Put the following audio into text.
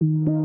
you